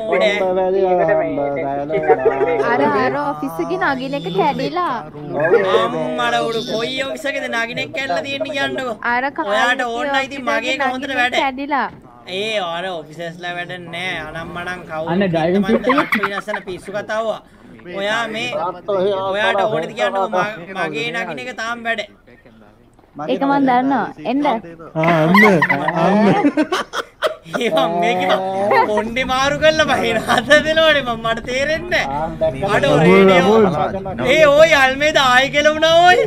මෝඩය අර අර ඔෆිස්සගේ නගින එක කැඩිලා අම්මල උඩු කොයි ඔෆිසකද නගිනෙක් කැල්ල තියෙන්නේ කියන්නකෝ අර ඔයාට ඕන්න ඉතින් මගේ කොහොමද වැඩ කැඩිලා ඒ අර ඔෆිසස්ලා වැඩ නෑ අනම්මනං කවු අන්න driving seat එක? විනස්සන පිස්සු කතාවා ඔයා මේ ඔයාට ඕනද කියන්නකෝ ම- මගේ නගින එක තාම වැඩ ඒක මන් දන්නවා. එන්න. ඒවා මේක පොන්්ඩි මාරු කල්ල බහින හත දෙනවනේ මම මට තේරෙන්න අඩ රේඩියෝ ඒ ඕයි අල්මේද ආය කෙලවුණා ඕයි